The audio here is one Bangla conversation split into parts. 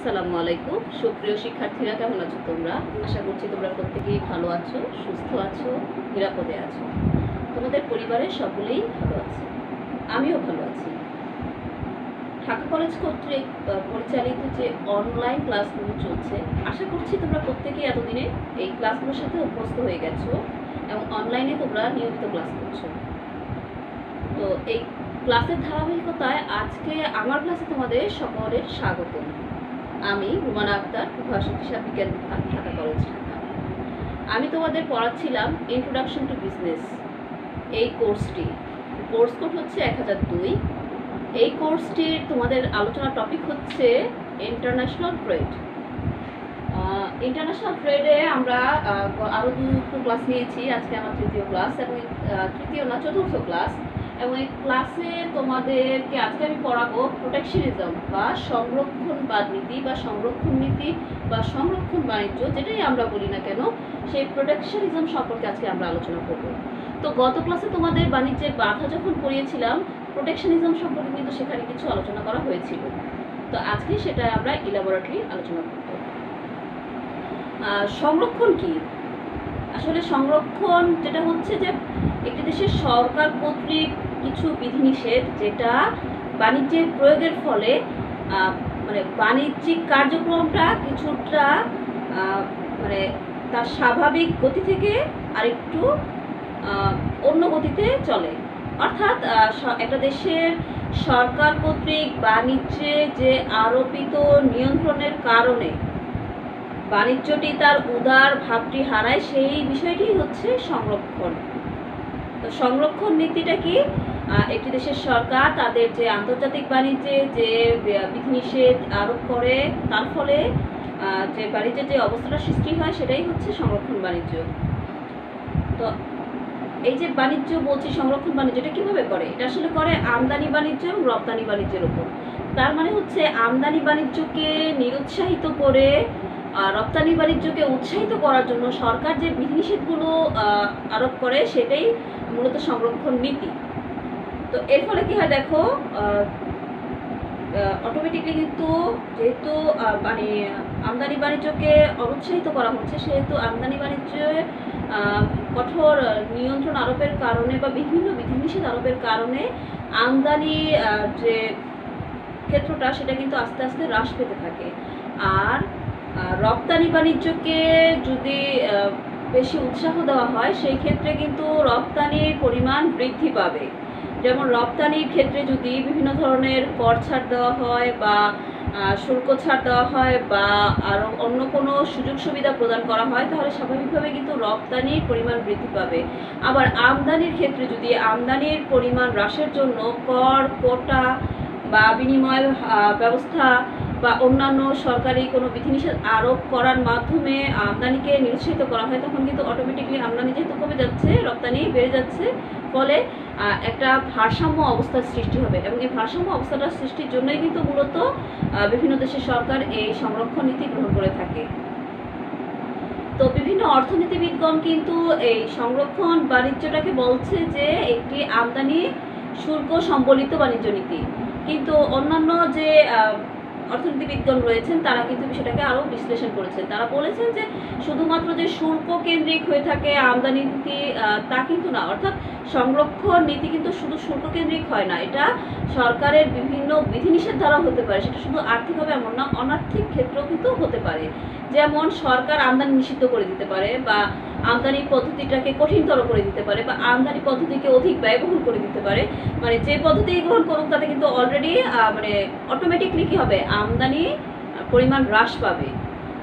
আসসালামু আলাইকুম। সুপ্রিয় শিক্ষার্থীরা, কেমন আছো তোমরা? আশা করছি তোমরা প্রত্যেকেই ভালো আছো, সুস্থ আছো, নিরাপদে আছো। তোমাদের পরিবারের সকলেই ভালো আছে। আমিও ভালো আছি। ঢাকা কলেজ কর্তৃক পরিচালিত যে অনলাইন ক্লাসগুলো চলছে, আশা করছি তোমরা প্রত্যেকেই এতদিনে এই ক্লাসগুলোর সাথে অভ্যস্ত হয়ে গেছো এবং অনলাইনে তোমরা নিয়মিত ক্লাস করছ। তো এই ক্লাসের ধারাবাহিকতায় আজকে আমার ক্লাসে তোমাদের সকলের স্বাগতম। আমি রুমানা আক্তার ভাষা চিকিৎসা বিজ্ঞান বিভাগ, ঢাকা কলেজ, ঢাকা। আমি তোমাদের পড়াচ্ছিলাম ইন্ট্রোডাকশন টু বিজনেস এই কোর্সটি কোর্স কোড হচ্ছে এক হাজার দুই। এই কোর্সটির তোমাদের আলোচনার টপিক হচ্ছে ইন্টারন্যাশনাল ট্রেড ইন্টারন্যাশনাল ট্রেডে আমরা আরও দুটো ক্লাস নিয়েছি। আজকে আমার তৃতীয় ক্লাস এবং তৃতীয় না, চতুর্থ ক্লাস এবং এই ক্লাসে তোমাদেরকে আজকে আমি পড়াবো প্রোটেকশনিজম বা সংরক্ষণবাদ নীতি বা সংরক্ষণ নীতি বা সংরক্ষণ বাণিজ্য, যেটাই আমরা বলি না কেন, সেই প্রোটেকশনিজম সম্পর্কে আজকে আমরা আলোচনা করব। তো গত ক্লাসে তোমাদের বাণিজ্যের বাধা যখন পড়িয়েছিলাম প্রোটেকশনিজম সম্পর্কে কিন্তু সেখানে কিছু আলোচনা করা হয়েছিল। তো আজকে সেটা আমরা ইলাবোরেটলি আলোচনা করব। সংরক্ষণ কি? আসলে সংরক্ষণ যেটা হচ্ছে যে একটি দেশের সরকার কর্তৃক কিছু বিধিনিষেধ যেটা বাণিজ্যের প্রয়োগের ফলে মানে বাণিজ্যিক কার্যক্রমটা কিছুটা মানে তার স্বাভাবিক গতি থেকে আরেকটু অন্য গতিতে চলে। অর্থাৎ একটা দেশের সরকার কর্তৃক বাণিজ্যে যে আরোপিত নিয়ন্ত্রণের কারণে বাণিজ্যটি তার উদার ভাবটি হারায়, সেই বিষয়টি হচ্ছে সংরক্ষণ। তো সংরক্ষণ নীতিটা কি? একটি দেশের সরকার তাদের যে আন্তর্জাতিক বাণিজ্যে যে বিধিনিষেধ আরোপ করে, তার ফলে যে বাণিজ্যের যে অবস্থাটা সৃষ্টি হয় সেটাই হচ্ছে সংরক্ষণ বাণিজ্য। তো এই যে বাণিজ্য বলছি সংরক্ষণ বাণিজ্য এটা কীভাবে করে? এটা আসলে করে আমদানি বাণিজ্য এবং রপ্তানি বাণিজ্যের উপর। তার মানে হচ্ছে আমদানি বাণিজ্যকে নিরুৎসাহিত করে রপ্তানি বাণিজ্যকে উৎসাহিত করার জন্য সরকার যে বিধিনিষেধগুলো আরোপ করে সেটাই মূলত সংরক্ষণ নীতি। তো এর ফলে কি হয় দেখো অটোমেটিকলি কিন্তু যেহেতু মানে আমদানি বাণিজ্যকে অনুৎসাহিত করা হচ্ছে, সেহেতু আমদানি বাণিজ্যে কঠোর নিয়ন্ত্রণ আরোপের কারণে বা বিভিন্ন বিধিনিষেধ আরোপের কারণে আমদানি যে ক্ষেত্রটা, সেটা কিন্তু আস্তে আস্তে হ্রাস পেতে থাকে। আর রপ্তানি বাণিজ্যকে যদি বেশি উৎসাহ দেওয়া হয়, সেই ক্ষেত্রে কিন্তু রপ্তানির পরিমাণ বৃদ্ধি পাবে। যেমন রপ্তানির ক্ষেত্রে যদি বিভিন্ন ধরনের কর ছাড় দেওয়া হয় বা শুল্ক ছাড় দেওয়া হয় বা আরও অন্য কোনো সুযোগ সুবিধা প্রদান করা হয়, তাহলে স্বাভাবিকভাবে কিন্তু রপ্তানির পরিমাণ বৃদ্ধি পাবে। আবার আমদানির ক্ষেত্রে যদি আমদানির পরিমাণ হ্রাসের জন্য কর, কোটা বা বিনিময় ব্যবস্থা বা অন্যান্য সরকারি কোনো বিধিনিষেধ আরোপ করার মাধ্যমে আমদানিকে নিরুৎসাহিত করা হয়, তখন কিন্তু অটোমেটিকলি আমদানি যেহেতু কমে যাচ্ছে, রপ্তানি বেড়ে যাচ্ছে, ফলে একটা ভারসাম্য অবস্থার সৃষ্টি হবে এবং এই ভারসাম্য অবস্থাটার সৃষ্টির জন্যই কিন্তু মূলত বিভিন্ন দেশের সরকার এই সংরক্ষণ নীতি গ্রহণ করে থাকে। তো বিভিন্ন অর্থনীতিবিদগণ কিন্তু এই সংরক্ষণ বাণিজ্যটাকে বলছে যে একটি আমদানি শুল্ক সম্বলিত বাণিজ্য নীতি। কিন্তু অন্যান্য যে অর্থনীতিবিদগণ রয়েছেন, তারা কিন্তু বিষয়টাকে আরও বিশ্লেষণ করেছেন। তারা বলেছেন যে শুধুমাত্র যে শুল্ক কেন্দ্রিক হয়ে থাকে আমদানি নীতি তা কিন্তু না। অর্থাৎ সংরক্ষণ নীতি কিন্তু শুধু শুল্ক কেন্দ্রিক হয় না। এটা সরকারের বিভিন্ন বিধিনিষেধ দ্বারা হতে পারে। সেটা শুধু আর্থিকভাবে এমন না, অনার্থিক ক্ষেত্রেও কিন্তু হতে পারে। যেমন সরকার আমদানি নিষিদ্ধ করে দিতে পারে বা আমদানি পদ্ধতিটাকে কঠিনতর করে দিতে পারে বা আমদানি পদ্ধতিকে অধিক ব্যয়বহুল করে দিতে পারে। মানে যে পদ্ধতি গ্রহণ করুক, তাতে কিন্তু অলরেডি মানে অটোমেটিকলি কী হবে? আমদানি পরিমাণ হ্রাস পাবে।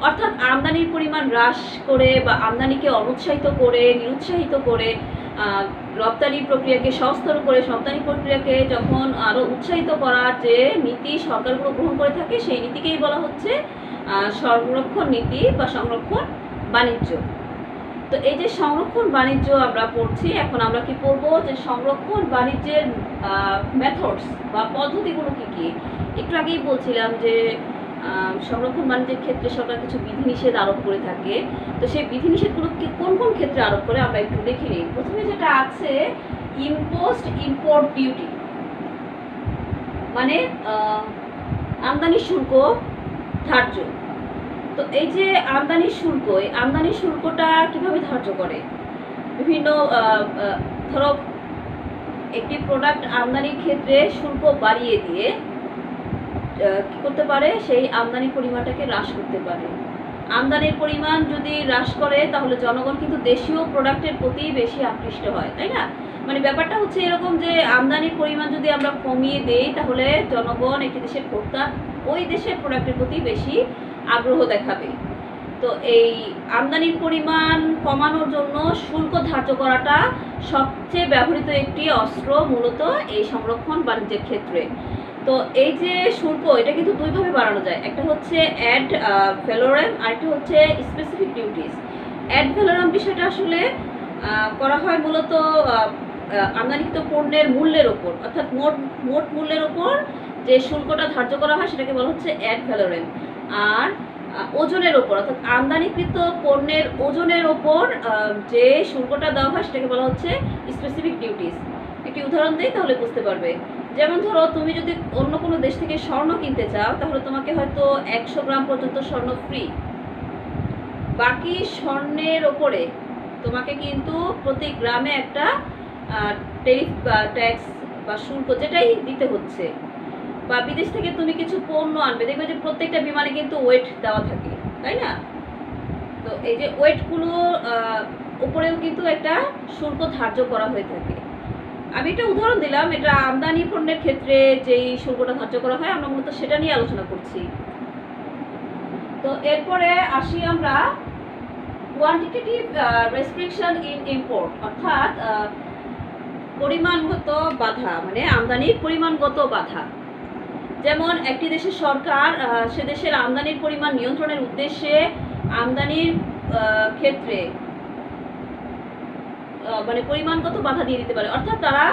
অর্থাৎ আমদানির পরিমাণ হ্রাস করে বা আমদানিকে অনুৎসাহিত করে, নিরুৎসাহিত করে রপ্তানি প্রক্রিয়াকে সহজতর করে রপ্তানি প্রক্রিয়াকে যখন আরও উৎসাহিত করার যে নীতি সরকারগুলো গ্রহণ করে থাকে, সেই নীতিকেই বলা হচ্ছে সংরক্ষণ নীতি বা সংরক্ষণ বাণিজ্য। তো এই যে সংরক্ষণ বাণিজ্য আমরা পড়ছি, এখন আমরা কি পড়ব? যে সংরক্ষণ বাণিজ্যের মেথডস বা পদ্ধতিগুলো কি কি? একটু আগেই বলছিলাম যে সংরক্ষণ বাণিজ্যের ক্ষেত্রে সরকার কিছু বিধিনিষেধ আরোপ করে থাকে। তো সেই বিধিনিষেধগুলো কোন কোন ক্ষেত্রে আরোপ করে আমরা একটু দেখে নিই। প্রথমে যেটা আছে ইম্পোস্ট ইম্পোর্ট ডিউটি মানে আমদানি শুল্ক ধার্য। তো এই যে আমদানি শুল্ক, এই আমদানি শুল্কটা কীভাবে ধার্য করে? বিভিন্ন ধরো একটি প্রোডাক্ট আমদানির ক্ষেত্রে শুল্ক বাড়িয়ে দিয়ে কি করতে পারে? সেই আমদানি পরিমাণটাকে হ্রাস করতে পারে। আমদানির পরিমাণ যদি হ্রাস করে, তাহলে জনগণ কিন্তু দেশীয় প্রোডাক্টের প্রতি বেশি আকৃষ্ট হয়, তাই না? মানে ব্যাপারটা হচ্ছে এরকম যে আমদানির পরিমাণ যদি আমরা কমিয়ে দেই, তাহলে জনগণ একটি দেশের ভোক্তা ওই দেশের প্রোডাক্টের প্রতি বেশি আগ্রহ দেখাবে। তো এই আমদানির পরিমাণ কমানোর জন্য শুল্ক ধার্য করাটা সবচেয়ে ব্যবহৃত একটি অস্ত্র মূলত এই সংরক্ষণ বাণিজ্যের ক্ষেত্রে। তো এই যে শুল্ক, এটা কিন্তু দুইভাবে বাড়ানো যায়। একটা হচ্ছে অ্যাড ভ্যালোরাম আর একটা হচ্ছে স্পেসিফিক ডিউটিস অ্যাড ভ্যালোরাম বিষয়টা আসলে করা হয় মূলত আমদানিকৃত পণ্যের মূল্যের ওপর। অর্থাৎ মোট মোট মূল্যের ওপর যে শুল্কটা ধার্য করা হয় সেটাকে বলা হচ্ছে অ্যাড ভ্যালোরেম আর ওজনের ওপর, অর্থাৎ আমদানিকৃত পণ্যের ওজনের ওপর যে শুল্কটা দেওয়া হয় সেটাকে বলা হচ্ছে স্পেসিফিক ডিউটিস একটি উদাহরণ দিই তাহলে বুঝতে পারবে। যেমন ধরো, তুমি যদি অন্য কোনো দেশ থেকে স্বর্ণ কিনতে চাও, তাহলে তোমাকে হয়তো একশো গ্রাম পর্যন্ত স্বর্ণ ফ্রি বাকি স্বর্ণের ওপরে তোমাকে কিন্তু প্রতি গ্রামে একটা টেরিফ বা ট্যাক্স বা শুল্ক যেটাই দিতে হচ্ছে। বা বিদেশ থেকে তুমি কিছু পণ্য আনবে, দেখবে যে প্রত্যেকটা বিমানে কিন্তু ওয়েট দেওয়া থাকে, তাই না? তো এই যে ওয়েটগুলো উপরেও কিন্তু একটা শুল্ক ধার্য করা হয়ে থাকে। আমি একটা উদাহরণ দিলাম, এটা আমদানি পণ্যের ক্ষেত্রে যেই শুল্কটা ধার্য করা হয়, আমরা মূলত সেটা নিয়ে আলোচনা করছি। তো এরপরে আসি আমরা কোয়ান্টিটেটিভ রেস্ট্রিকশন ইন ইম্পোর্ট অর্থাৎ পরিমাণগত বাধা মানে আমদানির পরিমাণগত বাধা। যেমন একটি দেশের সরকার সে দেশের আমদানির পরিমাণ নিয়ন্ত্রণের উদ্দেশ্যে আমদানির ক্ষেত্রে মানে পরিমাণগত বাধা দিয়ে দিতে পারে। অর্থাৎ তারা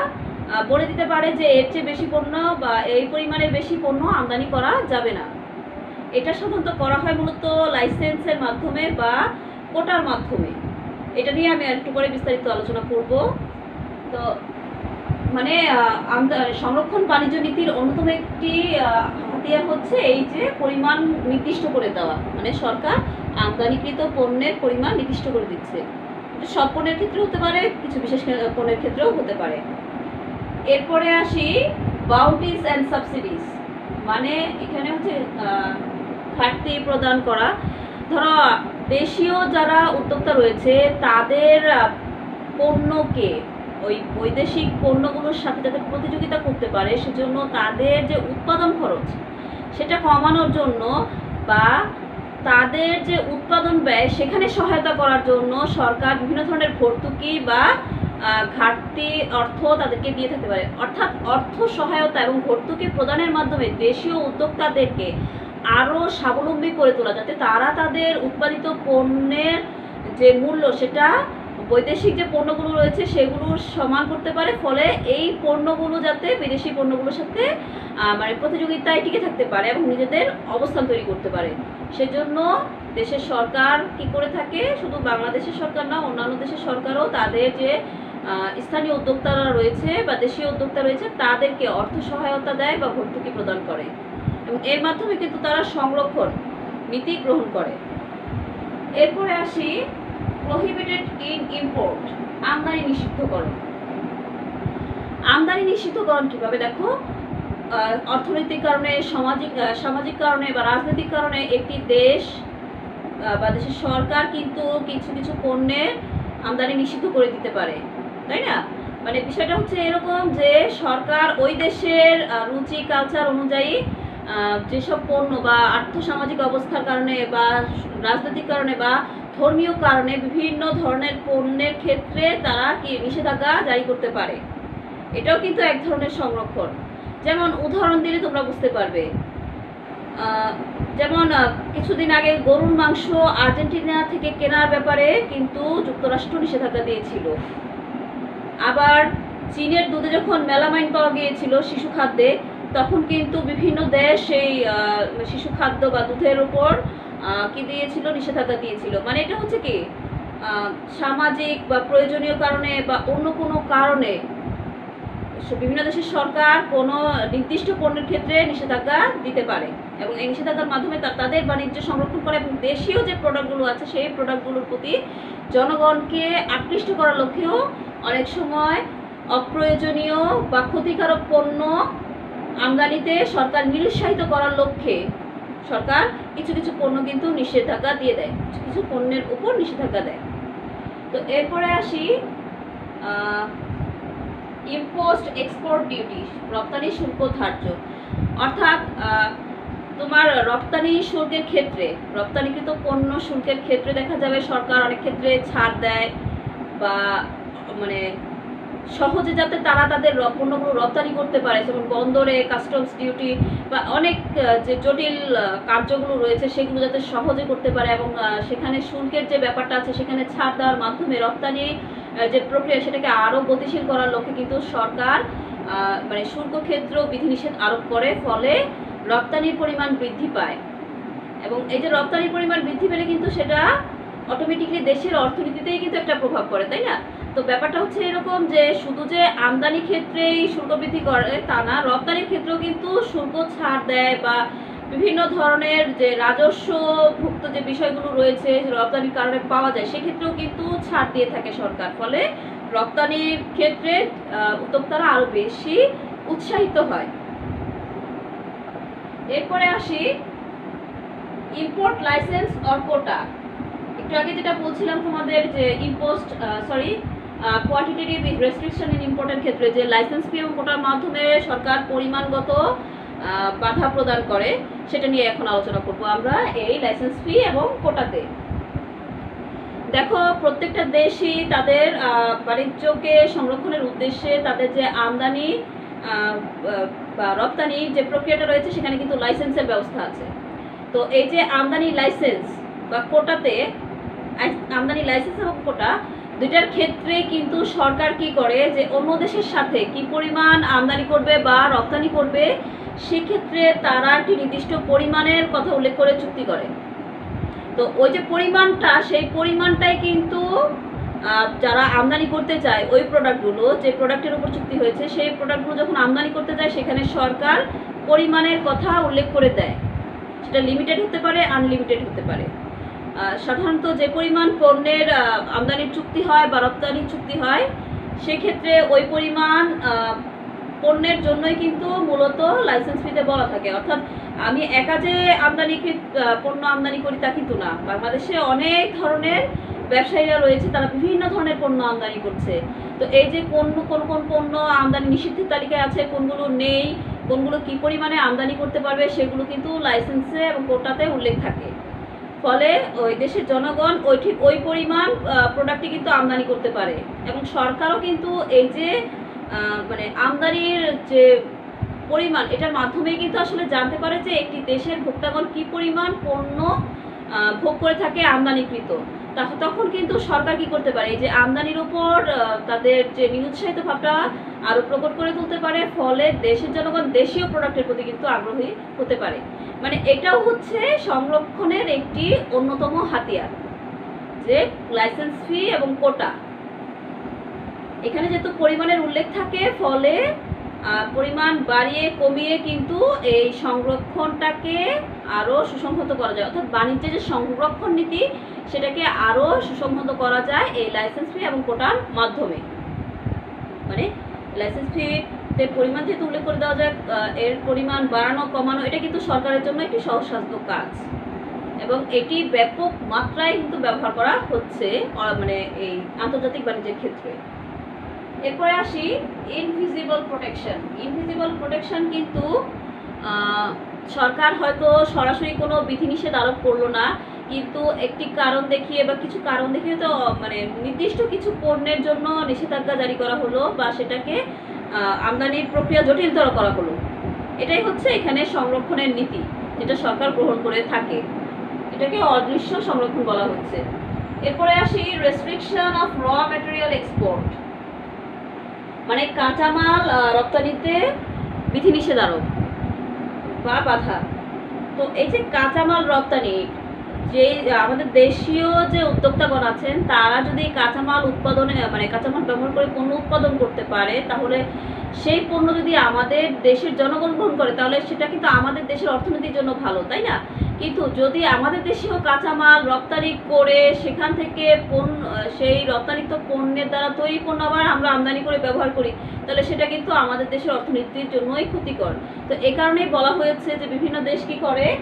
বলে দিতে পারে যে এর চেয়ে বেশি পণ্য বা এই পরিমাণের বেশি পণ্য আমদানি করা যাবে না। এটা সাধারণত করা হয় মূলত লাইসেন্সের মাধ্যমে বা কোটার মাধ্যমে। এটা নিয়ে আমি একটু পরে বিস্তারিত আলোচনা করব। তো মানে সংরক্ষণ বাণিজ্য নীতির অন্যতম একটি হাতিয়ার হচ্ছে এই যে পরিমাণ নির্দিষ্ট করে দেওয়া। মানে সরকার আমদানিকৃত পণ্যের পরিমাণ নির্দিষ্ট করে দিচ্ছে। সব পণ্যের ক্ষেত্রে হতে পারে, কিছু বিশেষ পণ্যের ক্ষেত্রেও হতে পারে। এরপরে আসি বাউন্টিস অ্যান্ড সাবসিডিজ মানে এখানে হচ্ছে ঘাটতি প্রদান করা। ধরো, দেশীয় যারা উদ্যোক্তা রয়েছে, তাদের পণ্যকে ওই বৈদেশিক পণ্যগুলোর সাথে যাতে প্রতিযোগিতা করতে পারে, সেজন্য তাদের যে উৎপাদন খরচ, সেটা কমানোর জন্য বা তাদের যে উৎপাদন ব্যয়, সেখানে সহায়তা করার জন্য সরকার বিভিন্ন ধরনের ভর্তুকি বা ঘাটতি অর্থ তাদেরকে দিয়ে থাকতে পারে। অর্থাৎ অর্থ সহায়তা এবং ভর্তুকি প্রদানের মাধ্যমে দেশীয় উদ্যোক্তাদেরকে আরও স্বাবলম্বী করে তোলা, যাতে তারা তাদের উৎপাদিত পণ্যের যে মূল্য, সেটা বৈদেশিক যে পণ্যগুলো রয়েছে সেগুলোর সমান করতে পারে, ফলে এই পণ্যগুলো যাতে বিদেশি পণ্যগুলোর সাথে মানে প্রতিযোগিতায় টিকে থাকতে পারে এবং নিজেদের অবস্থান তৈরি করতে পারে। সেজন্য দেশের সরকার কি করে থাকে? শুধু বাংলাদেশের সরকার না, অন্যান্য দেশের সরকারও তাদের যে স্থানীয় উদ্যোক্তারা রয়েছে বা দেশীয় উদ্যোক্তা রয়েছে, তাদেরকে অর্থ সহায়তা দেয় বা ভর্তুকি প্রদান করে। এবং এর মাধ্যমে কিন্তু তারা সংরক্ষণ নীতি গ্রহণ করে। এরপরে আসি প্রহিবিটেড ইন ইম্পোর্ট আমদানি নিষিদ্ধকরণ। আমদানি নিষিদ্ধকরণ কীভাবে দেখো? অর্থনৈতিক কারণে, সামাজিক সামাজিক কারণে বা রাজনৈতিক কারণে একটি দেশ বা দেশের সরকার কিন্তু কিছু কিছু পণ্যের আমদানি নিষিদ্ধ করে দিতে পারে, তাই না? মানে বিষয়টা হচ্ছে এরকম যে সরকার ওই দেশের রুচি কালচার অনুযায়ী যেসব পণ্য বা আর্থসামাজিক অবস্থার কারণে বা রাজনৈতিক কারণে বা ধর্মীয় কারণে বিভিন্ন ধরনের পণ্যের ক্ষেত্রে তারা কি নিষেধাজ্ঞা জারি করতে পারে? এটাও কিন্তু এক ধরনের সংরক্ষণ। যেমন উদাহরণ দিলে তোমরা বুঝতে পারবে। যেমন কিছুদিন আগে গরুর মাংস আর্জেন্টিনা থেকে কেনার ব্যাপারে কিন্তু যুক্তরাষ্ট্র নিষেধাজ্ঞা দিয়েছিল। আবার চীনের দুধে যখন মেলামাইন পাওয়া গিয়েছিল শিশু খাদ্যে, তখন কিন্তু বিভিন্ন দেশ সেই শিশু খাদ্য বা দুধের উপর কি দিয়েছিল? নিষেধাজ্ঞা দিয়েছিল। মানে এটা হচ্ছে কি সামাজিক বা প্রয়োজনীয় কারণে বা অন্য কোনো কারণে বিভিন্ন দেশের সরকার কোনো নির্দিষ্ট পণ্যের ক্ষেত্রে নিষেধাজ্ঞা দিতে পারে এবং এই নিষেধাজ্ঞার মাধ্যমে তাদের বাণিজ্য সংরক্ষণ করে এবং দেশীয় যে প্রোডাক্টগুলো আছে, সেই প্রোডাক্টগুলোর প্রতি জনগণকে আকৃষ্ট করার লক্ষ্যেও অনেক সময় অপ্রয়োজনীয় বা ক্ষতিকারক পণ্য আমদানিতে সরকার নিরুৎসাহিত করার লক্ষ্যে সরকার কিছু কিছু পণ্য কিন্তু নিষেধাজ্ঞা দিয়ে দেয়, কিছু কিছু পণ্যের উপর নিষেধাজ্ঞা দেয়। তো এরপরে আসি ইম্পোস্ট এক্সপোর্ট ডিউটি রপ্তানি শুল্ক ধার্য। অর্থাৎ তোমার রপ্তানি শুল্কের ক্ষেত্রে, রপ্তানিকৃত পণ্য শুল্কের ক্ষেত্রে দেখা যাবে সরকার অনেক ক্ষেত্রে ছাড় দেয় বা মানে সহজে যাতে তারা তাদের পণ্যগুলো রপ্তানি করতে পারে, যেমন বন্দরে কাস্টমস ডিউটি বা অনেক যে জটিল কার্যগুলো রয়েছে সেগুলো যাতে সহজে করতে পারে এবং সেখানে শুল্কের যে ব্যাপারটা আছে সেখানে ছাড় দেওয়ার মাধ্যমে রপ্তানি যে প্রক্রিয়া সেটাকে আরও গতিশীল করার লক্ষ্যে কিন্তু সরকার মানে শুল্ক ক্ষেত্র বিধিনিষেধ আরোপ করে, ফলে রপ্তানির পরিমাণ বৃদ্ধি পায়। এবং এই যে রপ্তানির পরিমাণ বৃদ্ধি পেলে কিন্তু সেটা অটোমেটিকলি দেশের অর্থনীতিতেই কিন্তু একটা প্রভাব পড়ে, তাই না? তো ব্যাপারটা হচ্ছে এরকম যে শুধু যে আমদানি ক্ষেত্রেই শুল্ক বৃদ্ধি করে তা না, রপ্তানির ক্ষেত্রেও কিন্তু শুল্ক ছাড় দেয় বা বিভিন্ন ধরনের যে রাজস্ব ভুক্ত যে বিষয়গুলো রয়েছে রপ্তানির কারণে পাওয়া যায়, সেক্ষেত্রেও কিন্তু ছাড় দিয়ে থাকে সরকার। ফলে রপ্তানির ক্ষেত্রে উদ্যোক্তারা আরও বেশি উৎসাহিত হয়। এরপরে আসি ইম্পোর্ট লাইসেন্স অর কোটা একটু আগে যেটা বলছিলাম তোমাদের যে impost sorry quantitative restriction in ইম্পোর্টের ক্ষেত্রে যে লাইসেন্স ফি এবং কোটার মাধ্যমে সরকার পরিমাণগত বাধা প্রদান করে, সেটা নিয়ে এখন আলোচনা করব আমরা এই লাইসেন্স ফি এবং কোটাতে। দেখো, প্রত্যেকটা দেশই তাদের বাণিজ্যকে সংরক্ষণের উদ্দেশ্যে তাদের যে আমদানি বা রপ্তানির যে প্রক্রিয়াটা রয়েছে, সেখানে কিন্তু লাইসেন্সের ব্যবস্থা আছে। তো এই যে আমদানি লাইসেন্স বা কোটাতে, আমদানি লাইসেন্স এবং কোটা দুইটার ক্ষেত্রে কিন্তু সরকার কি করে যে অন্য দেশের সাথে কি পরিমাণ আমদানি করবে বা রপ্তানি করবে, সেক্ষেত্রে তারা একটি নির্দিষ্ট পরিমাণের কথা উল্লেখ করে চুক্তি করে। তো ওই যে পরিমাণটা, সেই পরিমাণটাই কিন্তু যারা আমদানি করতে চায় ওই প্রোডাক্টগুলো যে প্রোডাক্টের উপর চুক্তি হয়েছে, সেই প্রোডাক্টগুলো যখন আমদানি করতে যায়, সেখানে সরকার পরিমাণের কথা উল্লেখ করে দেয়। সেটা লিমিটেড হতে পারে আনলিমিটেড হতে পারে। সাধারণত যে পরিমাণ পণ্যের আমদানির চুক্তি হয় বা রপ্তানির চুক্তি হয়, সেক্ষেত্রে ওই পরিমাণ পণ্যের জন্যই কিন্তু মূলত লাইসেন্স ফিতে বলা থাকে। অর্থাৎ আমি একা যে আমদানিকৃত পণ্য আমদানি করি তা কিন্তু না। বাংলাদেশে অনেক ধরনের ব্যবসায়ীরা রয়েছে, তারা বিভিন্ন ধরনের পণ্য আমদানি করছে। তো এই যে কোন কোন কোন পণ্য আমদানি নিষিদ্ধের তালিকায় আছে, কোনগুলো নেই, কোনগুলো কি পরিমাণে আমদানি করতে পারবে, সেগুলো কিন্তু লাইসেন্সে এবং কোটাতে উল্লেখ থাকে। ফলে ওই দেশের জনগণ ওই ঠিক ওই পরিমাণ প্রোডাক্টই কিন্তু আমদানি করতে পারে। এবং সরকারও কিন্তু এই যে মানে আমদানির যে পরিমাণ, এটার মাধ্যমে কিন্তু আসলে জানতে পারে যে একটি দেশের ভোক্তাগণ কি পরিমাণ পণ্য ভোগ করে থাকে আমদানিকৃত। তখন কিন্তু সরকার কি করতে পারে? এই যে আমদানির উপর তাদের যে নিরুৎসাহিত ভাবটা আরও প্রকট করে তুলতে পারে, ফলে দেশের জনগণ দেশীয় প্রোডাক্টের প্রতি কিন্তু আগ্রহী হতে পারে। মানে এটাও হচ্ছে সংরক্ষণের একটি অন্যতম হাতিয়ার, যে লাইসেন্স ফি এবং কোটা এখানে যেহেতু পরিমাণের উল্লেখ থাকে, ফলে পরিমাণ বাড়িয়ে কমিয়ে কিন্তু এই সংরক্ষণটাকে আরও সুসংহত করা যায়। অর্থাৎ বাণিজ্যের যে সংরক্ষণ নীতি, সেটাকে আরও সুসংহত করা যায় এই লাইসেন্স ফি এবং কোটার মাধ্যমে। মানে লাইসেন্স ফিতে পরিমাণ যেহেতু উল্লেখ করে দেওয়া যায় এর পরিমাণ বাড়ানো, কমানো, এটা কিন্তু সরকারের জন্য একটি সহজসাধ্য কাজ। এবং এটি ব্যাপক মাত্রায় কিন্তু ব্যবহার করা হচ্ছে মানে এই আন্তর্জাতিক বাণিজ্যের ক্ষেত্রে। এরপরে আসি ইনভিজিবল প্রোটেকশন ইনভিজিবল প্রোটেকশন কিন্তু সরকার হয়তো সরাসরি কোনো বিধিনিষেধ আরোপ করল না, কিন্তু একটি কারণ দেখিয়ে বা কিছু কারণ দেখিয়ে তো মানে নির্দিষ্ট কিছু পণ্যের জন্য নিষেধাজ্ঞা জারি করা হলো বা সেটাকে আমদানির প্রক্রিয়া জটিলতর করা হলো। এটাই হচ্ছে এখানে সংরক্ষণের নীতি, যেটা সরকার গ্রহণ করে থাকে। এটাকে অদৃশ্য সংরক্ষণ বলা হচ্ছে। এরপরে আসি restriction of raw material export মানে কাঁচামাল রপ্তানিতে বিধিনিষেধ আরোপ বা বাধা। তো এই যে কাঁচামাল রপ্তানি যে আমাদের দেশীয় যে উদ্যোক্তাগণ আছেন, তারা যদি কাঁচামাল উৎপাদনে মানে কাঁচামাল ব্যবহার করে পণ্য উৎপাদন করতে পারে, তাহলে সেই পণ্য যদি আমাদের দেশের জনগণ গ্রহণ করে, তাহলে সেটা কিন্তু আমাদের দেশের অর্থনীতির জন্য ভালো, তাই না? কিন্তু যদি আমাদের দেশেও কাঁচামাল রপ্তানি করে সেখান থেকে পণ্য, সেই রপ্তানিত পণ্যের দ্বারা তৈরি পণ্য আবার আমরা আমদানি করে ব্যবহার করি, তাহলে সেটা কিন্তু আমাদের দেশের অর্থনীতির জন্যই ক্ষতিকর। তো এই কারণেই বলা হয়েছে যে বিভিন্ন দেশ কি করে?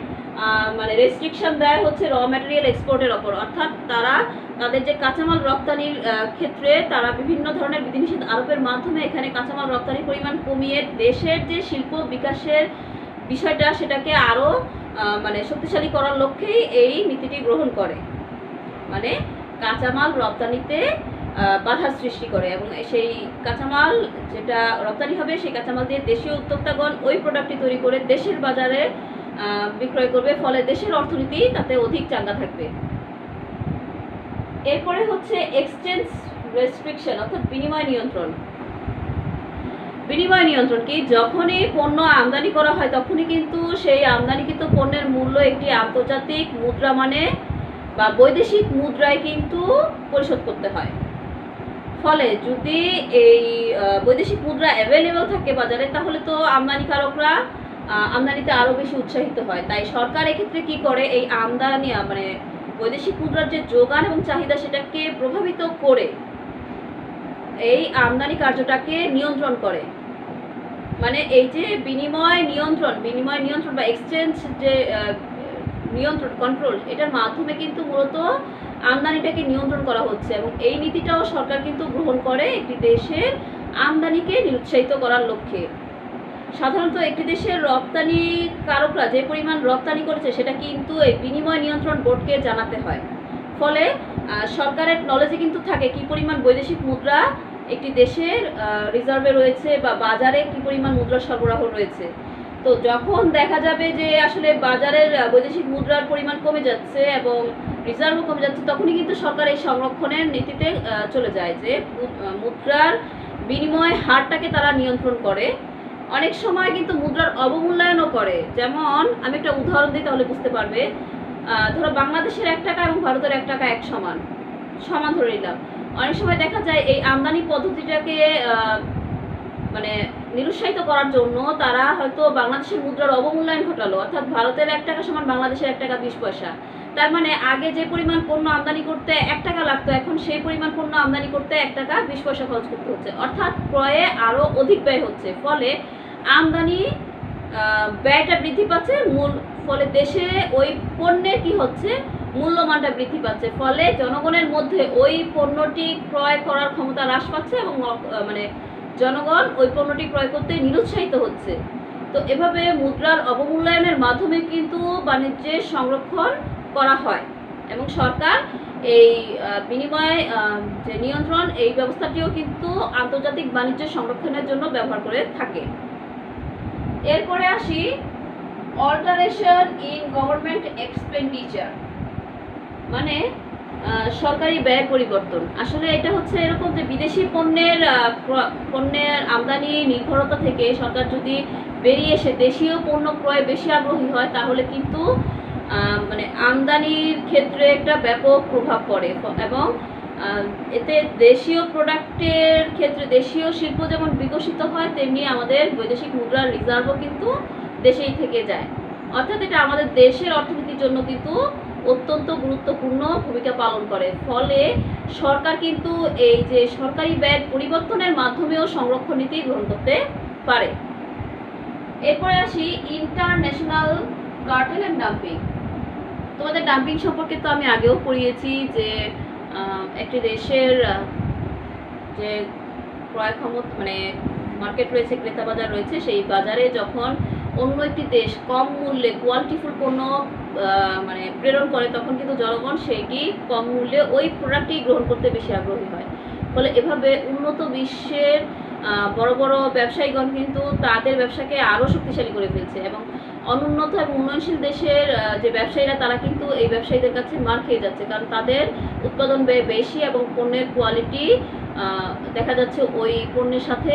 মানে রেস্ট্রিকশন দেয় হচ্ছে র ম্যাটেরিয়াল এক্সপোর্টের ওপর। অর্থাৎ তারা তাদের যে কাঁচামাল রপ্তানির ক্ষেত্রে তারা বিভিন্ন ধরনের বিধিনিষেধ আরোপের মাধ্যমে এখানে কাঁচামাল রপ্তানির পরিমাণ কমিয়ে দেশের যে শিল্প বিকাশের বিষয়টা সেটাকে আরও মানে শক্তিশালী করার লক্ষ্যেই এই নীতিটি গ্রহণ করে। মানে কাঁচামাল রপ্তানিতে বাধার সৃষ্টি করে এবং সেই কাঁচামাল যেটা রপ্তানি হবে, সেই কাঁচামাল দিয়ে দেশীয় উদ্যোক্তাগণ ওই প্রোডাক্টটি তৈরি করে দেশের বাজারে বিক্রয় করবে, ফলে দেশের অর্থনীতি তাতে অধিক চাঙ্গা থাকবে। এরপরে হচ্ছে এক্সচেঞ্জ রেস্ট্রিকশন অর্থাৎ বিনিময় নিয়ন্ত্রণ। বিনিময় নিয়ন্ত্রণ কি? যখনই পণ্য আমদানি করা হয়, তখনই কিন্তু সেই আমদানিকৃত পণ্যের মূল্য একটি আন্তর্জাতিক মুদ্রা মানে বা বৈদেশিক মুদ্রায় কিন্তু পরিশোধ করতে হয়। ফলে যদি এই বৈদেশিক মুদ্রা অ্যাভেলেবেল থাকে বাজারে, তাহলে তো আমদানিকারকরা আমদানিতে আরও বেশি উৎসাহিত হয়। তাই সরকার এক্ষেত্রে কি করে? এই আমদানি মানে বৈদেশিক মুদ্রার যে যোগান এবং চাহিদা সেটাকে প্রভাবিত করে এই আমদানি কার্যটাকে নিয়ন্ত্রণ করে। মানে এই যে বিনিময় নিয়ন্ত্রণ বিনিময় নিয়ন্ত্রণ বা এক্সচেঞ্জ যে নিয়ন্ত্রণ কন্ট্রোল এটার মাধ্যমে কিন্তু মূলত আমদানিটাকে নিয়ন্ত্রণ করা হচ্ছে এবং এই নীতিটাও সরকার কিন্তু গ্রহণ করে একটি দেশের আমদানিকে নিরুৎসাহিত করার লক্ষ্যে। সাধারণত একটি দেশের রপ্তানি কারকরা যে পরিমাণ রপ্তানি করেছে, সেটা কিন্তু এই বিনিময় নিয়ন্ত্রণ বোর্ডকে জানাতে হয়। ফলে সরকারের নলেজে কিন্তু থাকে কি পরিমাণ বৈদেশিক মুদ্রা একটি দেশের রিজার্ভে রয়েছে বা বাজারে কি পরিমাণ মুদ্রা সরবরাহ রয়েছে। তো যখন দেখা যাবে যে আসলে বাজারের বৈদেশিক মুদ্রার পরিমাণ কমে যাচ্ছে এবং রিজার্ভও কমে যাচ্ছে, তখনই কিন্তু সরকার এই সংরক্ষণের নীতিতে চলে যায় যে মুদ্রার বিনিময় হারটাকে তারা নিয়ন্ত্রণ করে। অনেক সময় কিন্তু মুদ্রার অবমূল্যায়নও করে। যেমন, আমি একটা উদাহরণ দিই, তাহলে বুঝতে পারবে। ধরো বাংলাদেশের এক টাকা এবং ভারতের এক টাকা এক সমান। সমান ধরে নিলাম। অনেক সময় দেখা যায় এই আমদানি পদ্ধতিটাকে মানে নিরুৎসাহিত করার জন্য তারা হয়তো বাংলাদেশের মুদ্রার অবমূল্যায়ন ঘটালো। অর্থাৎ ভারতের এক টাকা সমান বাংলাদেশের এক টাকা বিশ পয়সা। তার মানে আগে যে পরিমাণ পণ্য আমদানি করতে এক টাকা লাগতো, এখন সেই পরিমাণ পণ্য আমদানি করতে এক টাকা বিশ পয়সা খরচ করতে হচ্ছে। অর্থাৎ ক্রয়ে আরও অধিক ব্যয় হচ্ছে। ফলে আমদানি ব্যয়টা বৃদ্ধি পাচ্ছে, মূল ফলে দেশে ওই পণ্যের কি হচ্ছে, মূল্যমানটা বৃদ্ধি পাচ্ছে। ফলে জনগণের মধ্যে ওই পণ্যটি ক্রয় করার ক্ষমতা হ্রাস পাচ্ছে এবং মানে জনগণ ওই পণ্যটি ক্রয় করতে নিরুৎসাহিত হচ্ছে। তো এভাবে মুদ্রার অবমূল্যায়নের মাধ্যমে কিন্তু বাণিজ্যের সংরক্ষণ করা হয় এবং সরকার এই বিনিময় যে নিয়ন্ত্রণ, এই ব্যবস্থাটিও কিন্তু আন্তর্জাতিক বাণিজ্য সংরক্ষণের জন্য ব্যবহার করে থাকে। এরপরে আসি অল্টারেশন ইন গভর্নমেন্ট এক্সপেন্ডিচার মানে সরকারি ব্যয় পরিবর্তন। আসলে এটা হচ্ছে এরকম যে বিদেশি পণ্যের পণ্যের আমদানি নির্ভরতা থেকে সরকার যদি বেরিয়ে এসে দেশীয় পণ্য ক্রয়ে বেশি আগ্রহী হয়, তাহলে কিন্তু মানে আমদানির ক্ষেত্রে একটা ব্যাপক প্রভাব পড়ে। এবং এতে দেশীয় প্রোডাক্টের ক্ষেত্রে দেশীয় শিল্প যেমন বিকশিত হয়, তেমনি আমাদের বৈদেশিক মুদ্রার রিজার্ভও কিন্তু দেশেই থেকে যায়। অর্থাৎ এটা আমাদের দেশের অর্থনীতির জন্য কিন্তু অত্যন্ত গুরুত্বপূর্ণ ভূমিকা পালন করে। ফলে সরকার কিন্তু এই যে সরকারি ব্যয় পরিবর্তনের মাধ্যমেও সংরক্ষণ নীতি গ্রহণ করতে পারে। এরপরে আসি ইন্টারন্যাশনাল কার্টেল অ্যান্ড ডাম্পিং তোমাদের ডাম্পিং সম্পর্কে তো আমি আগেও পড়িয়েছি যে একটি দেশের যে ক্রয় ক্ষমতা মানে মার্কেট রয়েছে, ক্রেতা বাজার রয়েছে, সেই বাজারে যখন অন্য একটি দেশ কম মূল্যে কোয়ালিটিফুল পণ্য মানে প্রেরণ করে, তখন কিন্তু জনগণ সেইটি কম মূল্যে ওই প্রোডাক্টটি গ্রহণ করতে বেশি আগ্রহী হয়। ফলে এভাবে উন্নত বিশ্বের বড় বড় ব্যবসায়ীগণ কিন্তু তাদের ব্যবসাকে আরও শক্তিশালী করে ফেলছে এবং অনুন্নত এবং উন্নয়নশীল দেশের যে ব্যবসায়ীরা, তারা কিন্তু এই ব্যবসায়ীদের কাছে মার খেয়ে যাচ্ছে। কারণ তাদের উৎপাদন ব্যয় বেশি এবং পণ্যের কোয়ালিটি দেখা যাচ্ছে ওই পণ্যের সাথে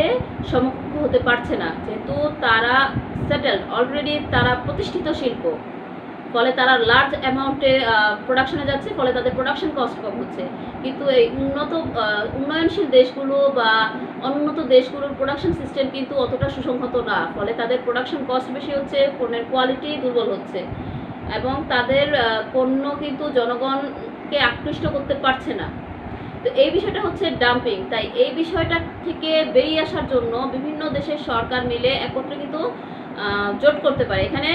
সমকক্ষ হতে পারছে না। যেহেতু তারা সেটেল অলরেডি তারা প্রতিষ্ঠিত শিল্প। ফলে তারা লার্জ অ্যামাউন্টে প্রোডাকশনে যাচ্ছে, ফলে তাদের প্রোডাকশন কস্ট কম হচ্ছে। কিন্তু এই উন্নত উন্নয়নশীল দেশগুলো বা অনুন্নত দেশগুলোর প্রোডাকশন সিস্টেম কিন্তু অতটা সুসংহত না। ফলে তাদের প্রোডাকশন কস্ট বেশি হচ্ছে, পণ্যের কোয়ালিটি দুর্বল হচ্ছে। এবং তাদের পণ্য কিন্তু জনগণকে আকৃষ্ট করতে পারছে না। তো এই বিষয়টা হচ্ছে ডাম্পিং তাই এই বিষয়টা থেকে বেরিয়ে আসার জন্য বিভিন্ন দেশের সরকার মিলে একত্রে কিন্তু জোট করতে পারে। এখানে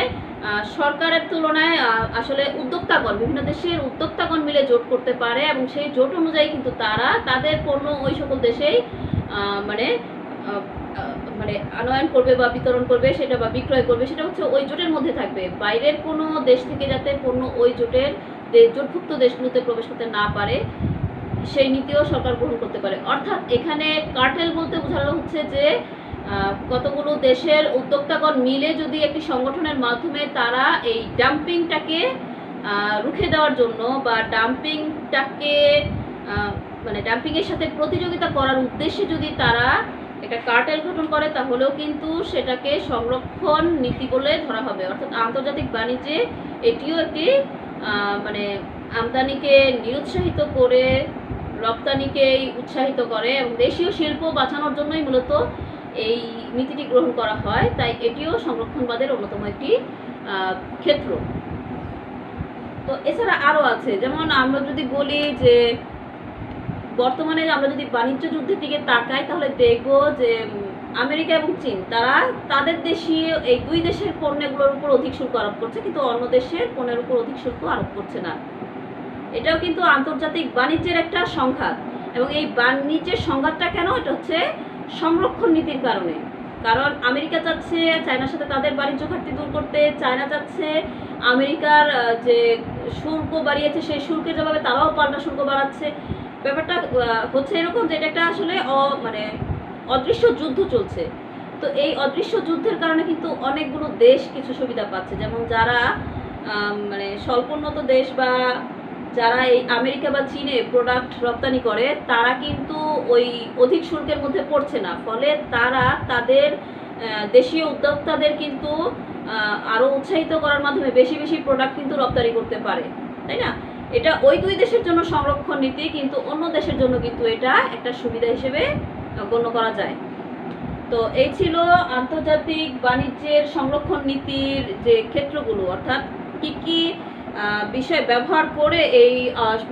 সরকারের তুলনায় আসলে উদ্যোক্তাগণ, বিভিন্ন দেশের উদ্যোক্তাগণ মিলে জোট করতে পারে এবং সেই জোট অনুযায়ী কিন্তু তারা তাদের পণ্য ওই সকল দেশেই মানে মানে আনয়ন করবে বা বিতরণ করবে, সেটা বা বিক্রয় করবে, সেটা হচ্ছে ওই জোটের মধ্যে থাকবে। বাইরের কোনো দেশ থেকে যাতে পণ্য ওই জোটের জোটভুক্ত দেশগুলোতে প্রবেশ করতে না পারে, সেই নীতিও সরকার গ্রহণ করতে পারে। অর্থাৎ এখানে কার্টেল বলতে বোঝানো হচ্ছে যে কতগুলো দেশের উদ্যোক্তাগণ মিলে যদি একটি সংগঠনের মাধ্যমে তারা এই ডাম্পিংটাকে রুখে দেওয়ার জন্য বা ডাম্পিংটাকে মানে ডাম্পিংয়ের সাথে প্রতিযোগিতা করার উদ্দেশ্যে যদি তারা একটা কার্টেল গঠন করে, তাহলেও কিন্তু সেটাকে সংরক্ষণ নীতি বলে ধরা হবে। অর্থাৎ আন্তর্জাতিক বাণিজ্যে এটিও একটি মানে আমদানিকে নিরুৎসাহিত করে, রপ্তানিকেই উৎসাহিত করে এবং দেশীয় শিল্প বাঁচানোর জন্যই মূলত এই নীতিটি গ্রহণ করা হয়, তাই এটিও সংরক্ষণবাদের অন্যতম একটি ক্ষেত্র। তো এছাড়া আরও আছে, যেমন আমরা যদি বলি যে, বর্তমানে আমরা যদি বাণিজ্য যুদ্ধের দিকে তাকাই, তাহলে দেখব যে, আমেরিকা এবং চীন, তারা তাদের দেশীয় এই দুই দেশের পণ্যগুলোর উপর অধিক শুল্ক আরোপ করছে, কিন্তু অন্য দেশের পণ্যের উপর অধিক শুল্ক আরোপ করছে না। এটাও কিন্তু আন্তর্জাতিক বাণিজ্যের একটা সংঘাত, এবং এই বাণিজ্যের সংঘাতটা কেন? এটা হচ্ছে সংরক্ষণ নীতির কারণে। কারণ আমেরিকা চাচ্ছে চায়নার সাথে তাদের বাণিজ্য ঘাটতি দূর করতে, চায়না চাচ্ছে আমেরিকার যে শুল্ক বাড়িয়েছে সেই শুল্কের জবাবে তারাও পাল্টা শুল্ক বাড়াচ্ছে। ব্যাপারটা হচ্ছে এরকম যে এটা একটা আসলে অ- মানে অদৃশ্য যুদ্ধ চলছে। তো এই অদৃশ্য যুদ্ধের কারণে কিন্তু অনেকগুলো দেশ কিছু সুবিধা পাচ্ছে। যেমন যারা মানে স্বল্পোন্নত দেশ বা যারা এই আমেরিকা বা চীনে প্রোডাক্ট রপ্তানি করে, তারা কিন্তু ওই অধিক শুল্কের মধ্যে পড়ছে না। ফলে তারা তাদের দেশীয় উদ্যোক্তাদের কিন্তু আরও উৎসাহিত করার মাধ্যমে বেশি বেশি প্রোডাক্ট কিন্তু রপ্তানি করতে পারে। তাই না? এটা ওই দুই দেশের জন্য সংরক্ষণ নীতি, কিন্তু অন্য দেশের জন্য কিন্তু এটা একটা সুবিধা হিসেবে গণ্য করা যায়। তো এই ছিল আন্তর্জাতিক বাণিজ্যের সংরক্ষণ নীতির যে ক্ষেত্রগুলো, অর্থাৎ কি কি বিষয় ব্যবহার করে এই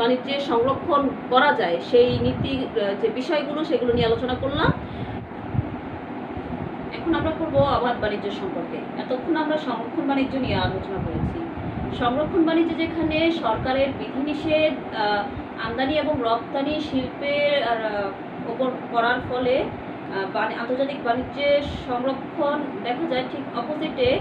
বাণিজ্যে সংরক্ষণ করা যায়, সেই নীতি যে বিষয়গুলো সেগুলো নিয়ে আলোচনা করলাম। এখন আমরা করব অবাধ বাণিজ্য সম্পর্কে। এতক্ষণ আমরা সংরক্ষণ বাণিজ্য নিয়ে আলোচনা করেছি। সংরক্ষণ বাণিজ্য যেখানে সরকারের বিধিনিষেধ আমদানি এবং রপ্তানি শিল্পের ওপর করার ফলে আন্তর্জাতিক বাণিজ্যের সংরক্ষণ দেখা যায় ঠিক অপোজিটে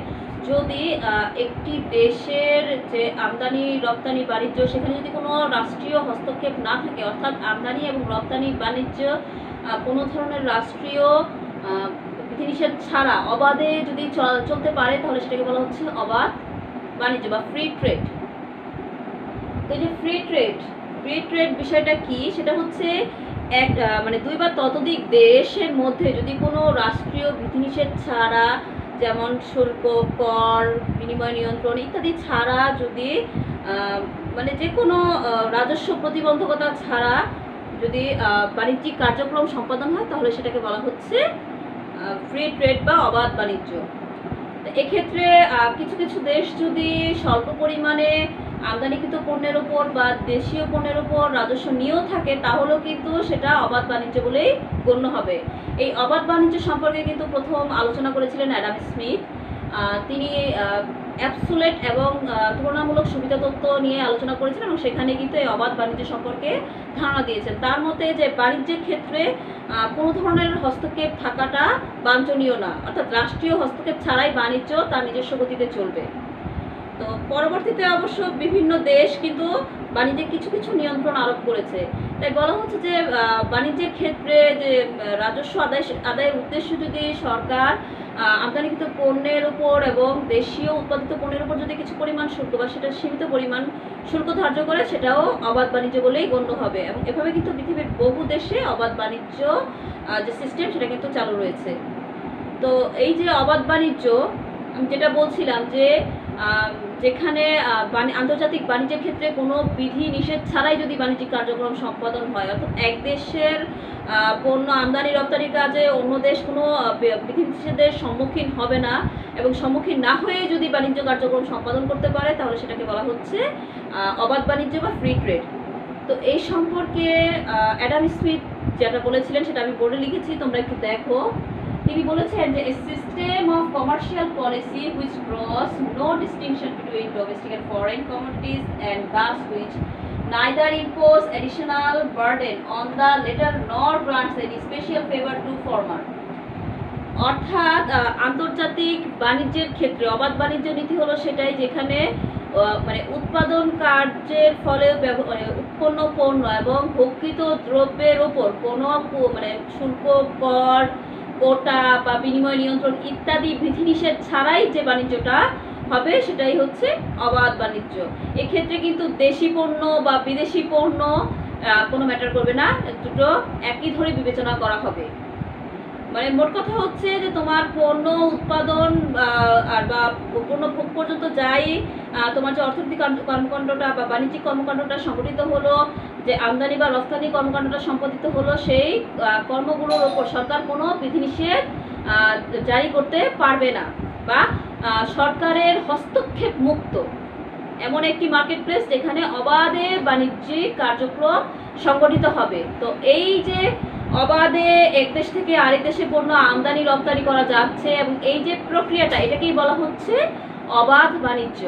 যদি একটি দেশের যে আমদানি, রপ্তানি, বাণিজ্য, সেখানে যদি কোনো রাষ্ট্রীয় হস্তক্ষেপ না থাকে, অর্থাৎ আমদানি এবং রপ্তানি, বাণিজ্য কোনো ধরনের রাষ্ট্রীয় বিধিনিষেধ ছাড়া অবাধে যদি চল- চলতে পারে, তাহলে সেটাকে বলা হচ্ছে অবাধ বাণিজ্য বা ফ্রি ট্রেড তো যে ফ্রি ট্রেড ফ্রি ট্রেড বিষয়টা কি? সেটা হচ্ছে এক মানে দুই বা ততোধিক দেশের মধ্যে যদি কোনো রাষ্ট্রীয় বিধিনিষেধ ছাড়া, যেমন শুল্ক, কর, বিনিময় নিয়ন্ত্রণ ইত্যাদি ছাড়া যদি মানে যে কোনো রাজস্ব প্রতিবন্ধকতা ছাড়া যদি বাণিজ্যিক কার্যক্রম সম্পাদন হয়, তাহলে সেটাকে বলা হচ্ছে ফ্রি ট্রেড বা অবাধ বাণিজ্য। এক্ষেত্রে কিছু কিছু দেশ যদি স্বল্প পরিমাণে আমদানিকৃত পণ্যের উপর বা দেশীয় পণ্যের উপর রাজস্ব নিয়েও থাকে, তাহলেও কিন্তু সেটা অবাধ বাণিজ্য বলেই গণ্য হবে। এই অবাধ বাণিজ্য সম্পর্কে কিন্তু প্রথম আলোচনা করেছিলেন অ্যাডাম স্মিথ। তিনি অ্যাপসুলেট এবং তুলনামূলক সুবিধা তত্ত্ব নিয়ে আলোচনা করেছেন এবং সেখানে কিন্তু এই অবাধ বাণিজ্য সম্পর্কে ধারণা দিয়েছেন। তার মতে যে বাণিজ্যের ক্ষেত্রে কোনো ধরনের হস্তক্ষেপ থাকাটা বাঞ্ছনীয় না, অর্থাৎ রাষ্ট্রীয় হস্তক্ষেপ ছাড়াই বাণিজ্য তার নিজস্ব গতিতে চলবে। তো পরবর্তীতে অবশ্য বিভিন্ন দেশ কিন্তু বাণিজ্যে কিছু কিছু নিয়ন্ত্রণ আরোপ করেছে। তাই বলা হচ্ছে যে বাণিজ্যের ক্ষেত্রে যে রাজস্ব আদায় আদায়ের উদ্দেশ্য যদি সরকার আমদানিকৃত পণ্যের উপর এবং দেশীয় উৎপাদিত পণ্যের উপর যদি কিছু পরিমাণ শুল্ক বা সেটা সীমিত পরিমাণ শুল্ক ধার্য করে, সেটাও অবাধ বাণিজ্য বলেই গণ্য হবে। এবং এভাবে কিন্তু পৃথিবীর বহু দেশে অবাধ বাণিজ্য যে সিস্টেম সেটা কিন্তু চালু রয়েছে। তো এই যে অবাধ বাণিজ্য, আমি যেটা বলছিলাম যে যেখানে আন্তর্জাতিক বাণিজ্যের ক্ষেত্রে কোনো বিধি নিষেধ ছাড়াই যদি বাণিজ্যিক কার্যক্রম সম্পাদন হয়, অর্থাৎ এক দেশের পণ্য আমদানি রপ্তানির কাজে অন্য দেশ কোনো বিধি নিষেধের সম্মুখীন হবে না এবং সম্মুখীন না হয়ে যদি বাণিজ্য কার্যক্রম সম্পাদন করতে পারে, তাহলে সেটাকে বলা হচ্ছে অবাধ বাণিজ্য বা ফ্রি ট্রেড তো এই সম্পর্কে অ্যাডাম স্মিথ যেটা বলেছিলেন সেটা আমি বোর্ডে লিখেছি, তোমরা একটু দেখো। তিনি বলেছেন যে system of commercial policy which draws no distinction between domestic and foreign commodities and thus which neither impose additional burden on the latter nor grants any special favor to former. অর্থাৎ আন্তর্জাতিক বাণিজ্যের ক্ষেত্রে, অবাধ বাণিজ্য নীতি হলো সেটাই যেখানে মানে উৎপাদন কার্যের ফলে মানে উৎপন্ন পণ্য এবং ভোগকৃত দ্রব্যের ওপর কোনো মানে শুল্ক কর কোটা বা বিনিময় নিয়ন্ত্রণ ইত্যাদি বিধিনিষেধ ছাড়াই যে বাণিজ্যটা হবে, সেটাই হচ্ছে অবাধ বাণিজ্য। এক্ষেত্রে কিন্তু দেশি পণ্য বা বিদেশি পণ্য কোনো ম্যাটার করবে না। দুটো একই ধরে বিবেচনা করা হবে। মানে মোট কথা হচ্ছে যে তোমার পণ্য উৎপাদন আর বা পণ্য ভোগ পর্যন্ত যাই তোমার যে অর্থনৈতিক কর্মকাণ্ডটা বা বাণিজ্যিক কর্মকাণ্ডটা সংগঠিত হলো, যে আমদানি বা রপ্তানি কর্মকাণ্ডটা সম্পাদিত হলো, সেই কর্মগুলোর ওপর সরকার কোনো বিধিনিষেধ জারি করতে পারবে না বা সরকারের হস্তক্ষেপ মুক্ত। এমন একটি মার্কেট প্লেস যেখানে অবাধে বাণিজ্যিক কার্যক্রম সংগঠিত হবে। তো এই যে অবাধে এক দেশ থেকে আরেক দেশে পণ্য আমদানি, রপ্তানি করা যাচ্ছে এবং এই যে প্রক্রিয়াটা, এটাকেই বলা হচ্ছে অবাধ বাণিজ্য।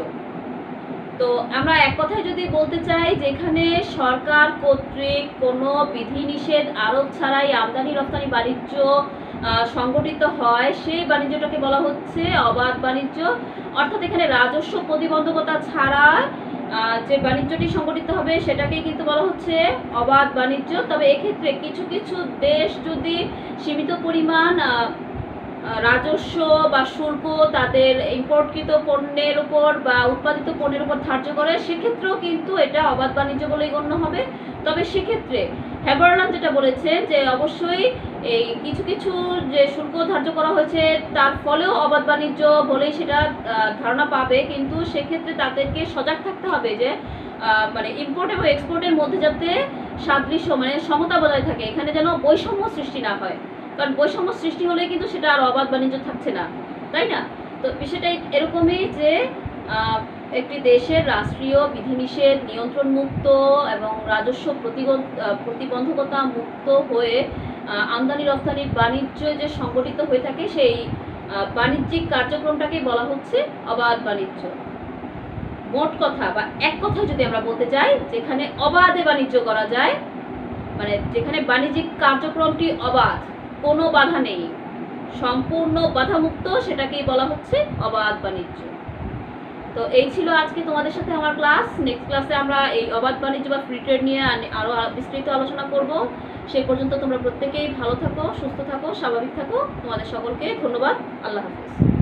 তো আমরা এক কথায় যদি বলতে চাই যেখানে সরকার কর্তৃক কোনো বিধিনিষেধ, আরোপ ছাড়াই আমদানি, রপ্তানি, বাণিজ্য সংগঠিত হয়, সেই বাণিজ্যটাকে বলা হচ্ছে অবাধ বাণিজ্য। অর্থাৎ এখানে রাজস্ব প্রতিবন্ধকতা ছাড়া যে বাণিজ্যটি সংগঠিত হবে সেটাকে কিন্তু বলা হচ্ছে অবাধ বাণিজ্য। তবে এক্ষেত্রে কিছু কিছু দেশ যদি সীমিত পরিমাণ রাজস্ব বা শুল্ক তাদের ইম্পোর্টকৃত পণ্যের উপর বা উৎপাদিত পণ্যের উপর ধার্য করে, সেক্ষেত্রেও কিন্তু এটা অবাধ বাণিজ্য বলেই গণ্য হবে। তবে সেক্ষেত্রে হ্যাবারলান যেটা বলেছে যে অবশ্যই এই কিছু কিছু যে শুল্ক ধার্য করা হয়েছে, তার ফলেও অবাধ বাণিজ্য বলেই সেটা ধারণা পাবে। কিন্তু সেক্ষেত্রে তাদেরকে সজাগ থাকতে হবে যে মানে ইম্পোর্ট এবং এক্সপোর্টের মধ্যে যাতে সাদৃশ্য মানে সমতা বজায় থাকে, এখানে যেন বৈষম্য সৃষ্টি না হয়। কারণ বৈষম্য সৃষ্টি হলে কিন্তু সেটা আর অবাধ বাণিজ্য থাকছে না, তাই না? তো বিষয়টা এরকমই যে একটি দেশের রাষ্ট্রীয় বিধিনিষেধ নিয়ন্ত্রণ মুক্ত এবং রাজস্ব প্রতিবন্ধ- প্রতিবন্ধকতা মুক্ত হয়ে আমদানি রপ্তানির বাণিজ্য যে সংগঠিত হয়ে থাকে সেই বাণিজ্যিক কার্যক্রমটাকেই বলা হচ্ছে অবাধ বাণিজ্য। মোট কথা বা এক কথায় যদি আমরা বলতে চাই, যেখানে অবাধে বাণিজ্য করা যায় মানে যেখানে বাণিজ্যিক কার্যক্রমটি অবাধ, কোনো বাধা নেই। সম্পূর্ণ বাধামুক্ত সেটাকেই বলা হচ্ছে অবাধ বাণিজ্য। তো এই ছিল আজকে তোমাদের সাথে আমার ক্লাস। নেক্সট ক্লাসে আমরা এই অবাধ বাণিজ্য বা ফ্রি ট্রেড নিয়ে আরও আরও বিস্তৃত আলোচনা করব। সেই পর্যন্ত তোমরা প্রত্যেকেই ভালো থাকো, সুস্থ থাকো, স্বাভাবিক থাকো। তোমাদের সকলকে ধন্যবাদ। আল্লাহ হাফিজ।